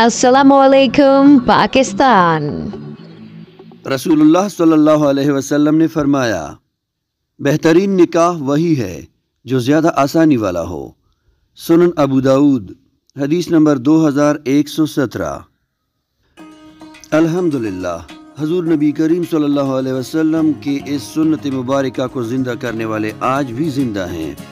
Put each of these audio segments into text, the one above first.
असलकुम पाकिस्तान रसूलुल्लाह सल्लल्लाहु अलैहि वसल्लम ने फरमाया, बेहतरीन निकाह वही है जो ज़्यादा आसानी वाला हो। सुनन अबू दाऊद, हदीस नंबर 2117 अल्हम्दुलिल्लाह, हजूर नबी करीम सल्लल्लाहु अलैहि वसल्लम के इस सुन्नत मुबारक को ज़िंदा करने वाले आज भी ज़िंदा हैं।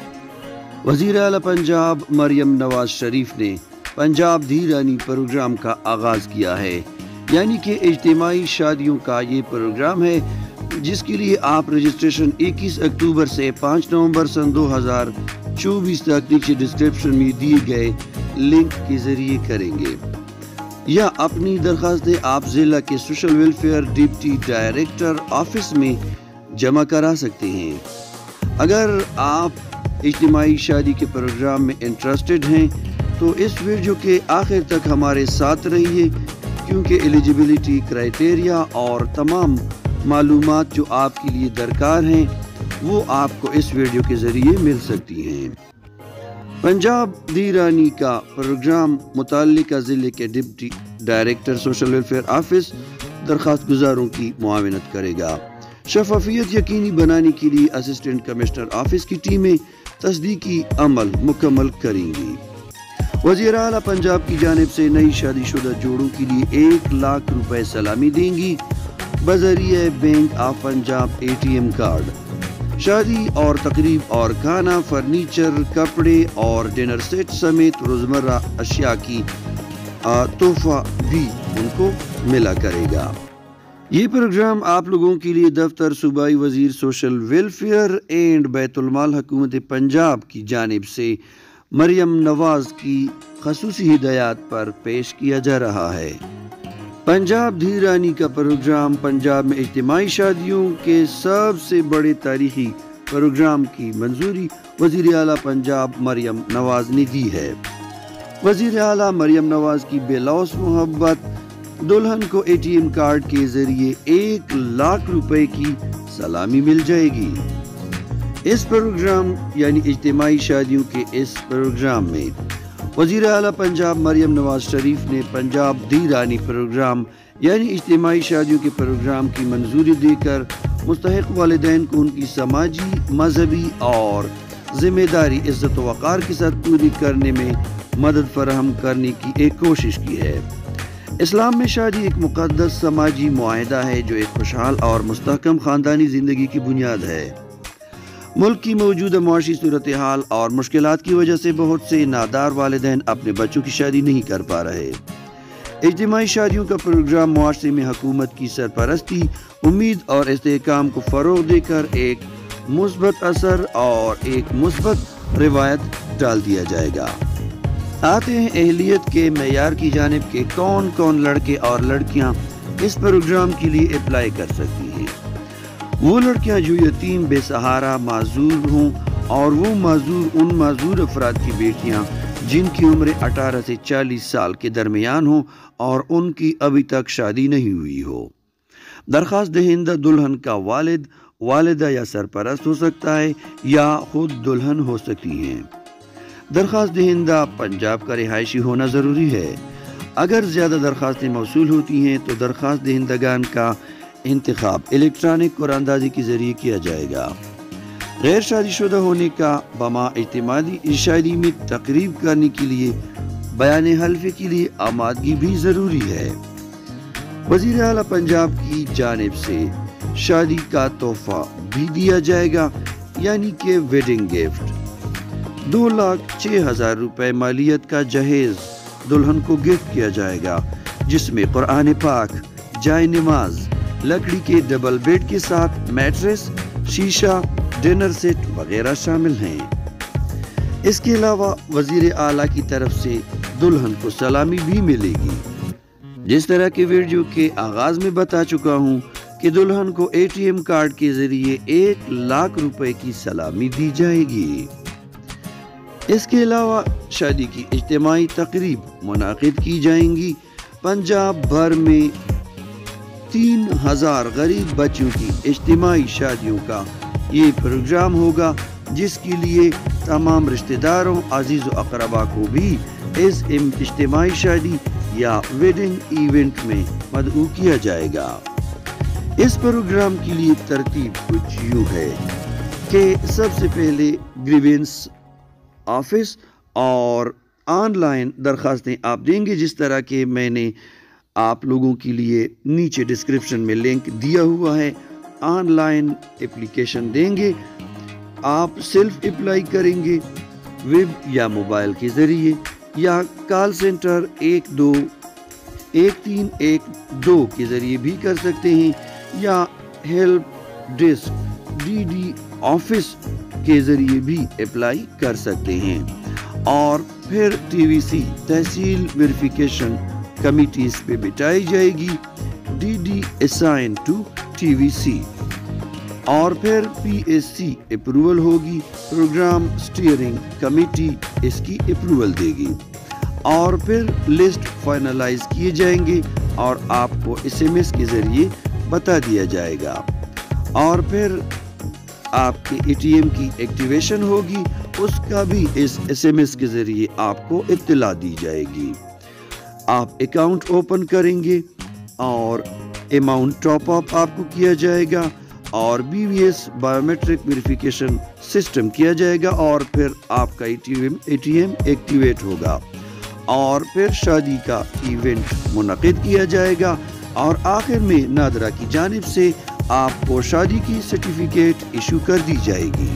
वज़ीर अला पंजाब मरियम नवाज़ शरीफ ने पंजाब धीरानी प्रोग्राम का आगाज़ किया है। यानी कि इज्तमाही शादियों का ये प्रोग्राम है, जिसके लिए आप रजिस्ट्रेशन 21 अक्टूबर से 5 नवंबर सन 2024 तक नीचे डिस्क्रिप्शन में दिए गए लिंक के ज़रिए करेंगे। या अपनी दरखास्तें आप जिला के social welfare deputy director office में जमा करा सकते हैं। अगर आप इज्तमाही शादी के प्रोग्राम में इंटरेस्टेड हैं तो इस वीडियो के आखिर तक हमारे साथ रहिए, क्योंकि एलिजिबिलिटी क्राइटेरिया और तमाम मालूम जो आपके लिए दरकार हैं, वो आपको इस वीडियो के ज़रिए मिल सकती हैं। पंजाब दीरानी का प्रोग्राम मुतल ज़िले के deputy director, social welfare office, दरख्वास्त गुजारों की मुआवनत करेगा। शफाफियत यकीनी बनाने के लिए असिस्टेंट कमिश्नर ऑफ़िस की टीमें तस्दीकी अमल मुकम्मल करेंगी। वज़ीर अला पंजाब की जानब से नई शादीशुदा जोड़ों के लिए एक लाख रुपए सलामी देंगी बजरिए bank of Punjab ATM card. शादी और तकरीब और खाना, फर्नीचर, कपड़े और डिनर सेट समेत रोज़मर्रा अशिया की तोहफा भी उनको मिला करेगा। ये प्रोग्राम आप लोगों के लिए दफ्तर, सूबाई, वज़ीर, सोशल वेलफेयर एंड बैतुलमाल हुकूमत पंजाब की जानब से मरियम नवाज़ की खसूसी हिदायत पर पेश किया जा रहा है। पंजाब धीरानी का प्रोग्राम पंजाब में इज्तमाही शादियों के सबसे बड़े तारीखी प्रोग्राम की मंजूरी वज़ीर अला पंजाब मरियम नवाज़ ने दी है। वज़ीर अला मरियम नवाज़ की बेलौस मोहब्बत दुल्हन को एटीएम कार्ड के ज़रिए एक लाख रुपए की सलामी मिल जाएगी। इस प्रोग्राम यानी इज्तमाही शादियों के इस प्रोग्राम में, वज़ीर अला पंजाब मरियम नवाज़ शरीफ ने पंजाब दी रानी प्रोग्राम यानी इज्तमाही शादियों के प्रोग्राम की मंजूरी देकर मुस्तक वालदेन को उनकी समाजी, मजहबी और ज़िम्मेदारी, इज़्ज़त वक़ार के साथ पूरी करने में मदद फराहम करने की एक कोशिश की है। इस्लाम में शादी एक मुकदस समाजी माहदा है जो एक खुशहाल और मुस्तकम ख़ानदानी ज़िंदगी की बुनियाद है। मुल्क की मौजूदा मुआशी सूरत हाल और मुश्किल की वजह से बहुत से नादार वालदेन अपने बच्चों की शादी नहीं कर पा रहे। इज्तमाही शादियों का प्रोग्राम मुआरे में हुकूमत की सरपरस्ती, उम्मीद और इसकाम को फ़रोग देकर एक मुस्बत असर और एक मुस्बत रिवायत डाल दिया जाएगा। आते हैं अहलियत के मैार की जानब के कौन कौन लड़के और लड़कियाँ इस प्रोग्राम के लिए अप्लाई कर सकती हैं। वो लड़कियाँ जो यतीम, बेसहारा, माजूर हों और वो माजूर उन माजूर अफराद की बेटियाँ जिनकी उम्र 18 से 40 साल के दरमियान हो और उनकी अभी तक शादी नहीं हुई हो। दरख्वास्त दहिंदा दुल्हन का वालिद, वालिदा या सरपरस्त हो सकता है या खुद दुल्हन हो सकती हैं। दरख्वास्त दहिंदा पंजाब का रिहायशी होना ज़रूरी है। अगर ज़्यादा दरख्वास्तें मौसू होती हैं तो दरख्वास्त दहिंदगान का इंतखब इलेक्ट्रॉनिक कुरानंदाजी के ज़रिए किया जाएगा। गैर शादीशुदा होने का बमा अतमादी शादी में तकरीब करने के लिए, बयान हल्फे के लिए आमादगी भी ज़रूरी है। वज़ीर अला पंजाब की जानब से शादी का तोहफा भी दिया जाएगा, यानी कि वेडिंग गिफ्ट दो लाख छः हज़ार रुपए मालियत का जहेज दुल्हन को गिफ्ट किया जाएगा, जिसमें कुरान पाक, जाय नमाज़, लकड़ी के डबल बेड के साथ मैट्रेस, शीशा, डिनर सेट वगैरह शामिल हैं। इसके अलावा वज़ीर आला की तरफ़ से दुल्हन को सलामी भी मिलेगी। जिस तरह के वीडियो के आगाज़ में बता चुका हूँ कि दुल्हन को एटीएम कार्ड के ज़रिए एक लाख रुपए की सलामी दी जाएगी। इसके अलावा शादी की इज्तमाही तकरीब मुनद की जाएँगी। पंजाब भर में तीन हज़ार गरीब बच्चों की इज्तमाही शादियों का ये प्रोग्राम होगा, जिसके लिए तमाम रिश्तेदारों, अज़ीज़ अकरबा को भी इस इज्तमाही शादी या वेडिंग इवेंट में मदऊ किया जाएगा। इस प्रोग्राम के लिए तरतीब कुछ यूँ है कि सबसे पहले ग्रीवेंस ऑफ़िस और ऑनलाइन दरखास्तें आप देंगे, जिस तरह के मैंने आप लोगों के लिए नीचे डिस्क्रिप्शन में लिंक दिया हुआ है। ऑनलाइन एप्लीकेशन देंगे। आप सेल्फ अप्लाई करेंगे वेब या मोबाइल के ज़रिए, या कॉल सेंटर एक दो, एक तीन, एक दो के ज़रिए भी कर सकते हैं, या हेल्प डेस्क डी ऑफ़िस के ज़रिए भी अप्लाई कर सकते हैं। और फिर टीवीसी तहसील वेरिफिकेशन कमिटीज पे बिठाई जाएगी। D D assign to TVC और फिर पीएससी अप्रूवल होगी। प्रोग्राम स्टीयरिंग कमेटी इसकी अप्रूवल देगी। और फिर लिस्ट फाइनलाइज किए जाएँगे और आपको एसएमएस के ज़रिए बता दिया जाएगा। और फिर आपके एटीएम की एक्टिवेशन होगी, उसका भी इस एसएमएस के ज़रिए आपको इत्तला दी जाएगी। आप अकाउंट ओपन करेंगे और अमाउंट टॉप अप आपको किया जाएगा और बीवीएस बायोमेट्रिक वेरिफिकेशन सिस्टम किया जाएगा और फिर आपका एटीएम एटीएम एक्टिवेट होगा। और फिर शादी का इवेंट मुनद किया जाएगा और आखिर में नादरा की जानब से आपको शादी की सर्टिफिकेट इशू कर दी जाएगी।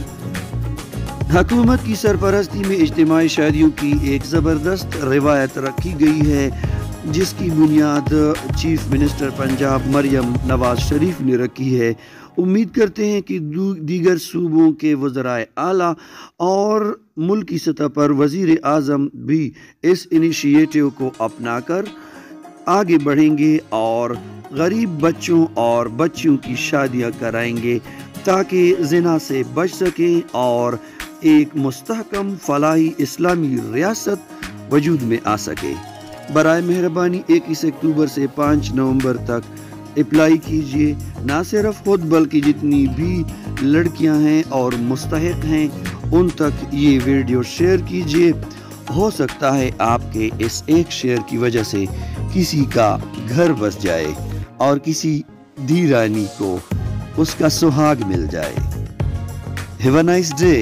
हकूमत की सरपरस्ती में इज्तमाही शादियों की एक ज़बरदस्त रिवायत रखी गई है, जिसकी बुनियाद चीफ मिनिस्टर पंजाब मरियम नवाज़ शरीफ ने रखी है। उम्मीद करते हैं कि दीगर सूबों के वज़राए आला और मुल्की सतह पर वज़ी अजम भी इस इनिशिएटिव को अपना कर आगे बढ़ेंगे और गरीब बच्चों और बच्चियों की शादियाँ कराएँगे ताकि जना से बच सकें और एक मुस्तकम फलाही इस्लामी रियासत वजूद में आ सके। बर मेहरबानी इक्कीस अक्टूबर से पाँच नवंबर तक। अप्लाई कीजिए। ना सिर्फ़ खुद, बल्कि जितनी भी लड़कियाँ हैं और मुस्तक हैं, उन तक ये वीडियो शेयर कीजिए। हो सकता है आपके इस एक शेयर की वजह से किसी का घर बस जाए और किसी धीरानी को उसका सुहाग मिल जाए। Have a nice day